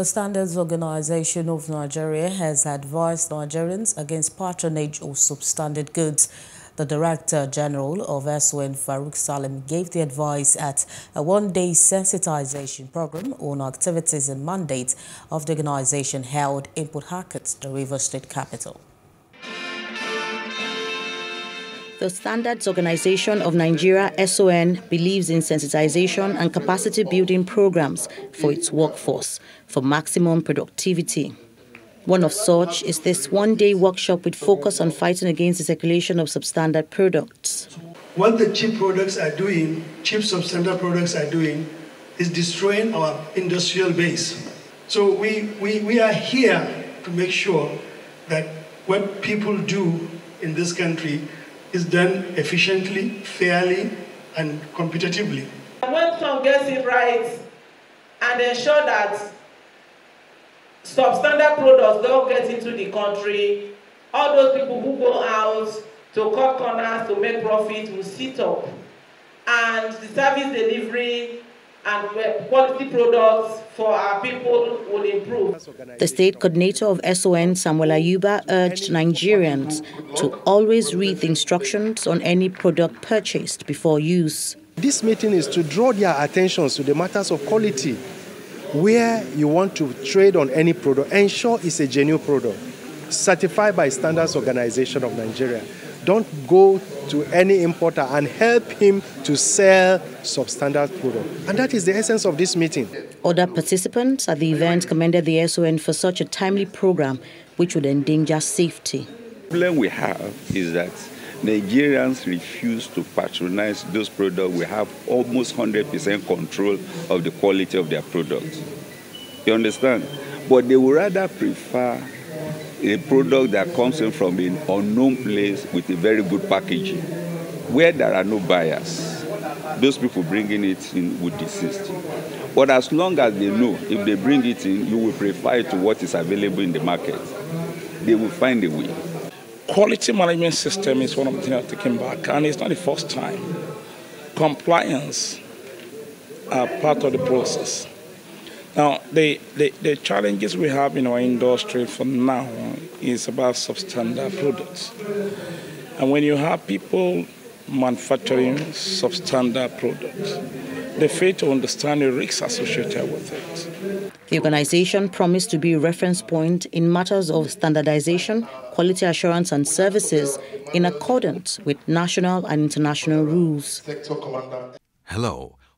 The Standards Organization of Nigeria has advised Nigerians against patronage of substandard goods. The Director General of SON, Farouk Salim, gave the advice at a one-day sensitization program on activities and mandates of the organization held in Port Harcourt, the River State capital. The Standards Organization of Nigeria, SON, believes in sensitization and capacity building programs for its workforce for maximum productivity. One of such is this one-day workshop with focus on fighting against the circulation of substandard products. What the cheap products are doing, cheap substandard products are doing, is destroying our industrial base. So we, we, we are here to make sure that what people do in this country is done efficiently, fairly, and competitively. When some gets it right and ensure that substandard products don't get into the country, all those people who go out to cut corners to make profit will sit up. And the service delivery and quality products for our people will improve. The state coordinator of SON, Samuel Ayuba, urged Nigerians to always read the instructions on any product purchased before use. This meeting is to draw their attention to the matters of quality. Where you want to trade on any product, ensure it's a genuine product, certified by Standards Organization of Nigeria don't go to any importer and help him to sell substandard product. And that is the essence of this meeting. Other participants at the event commended the SON for such a timely program which would endanger safety. The problem we have is that Nigerians refuse to patronize those products. We have almost 100% control of the quality of their products. You understand? But they would rather prefer a product that comes in from an unknown place with a very good packaging, where there are no buyers. Those people bringing it in would desist. But as long as they know, if they bring it in, you will prefer it to what is available in the market. They will find a way. Quality management system is one of the things I'm taking back, and it's not the first time. Compliance are part of the process. Now, the, the, the, challenges we have in our industry for now is about substandard products. And when you have people manufacturing substandard products, they fail to understand the risks associated with it. The organization promised to be a reference point in matters of standardization, quality assurance, and services in accordance with national and international rules. Hello.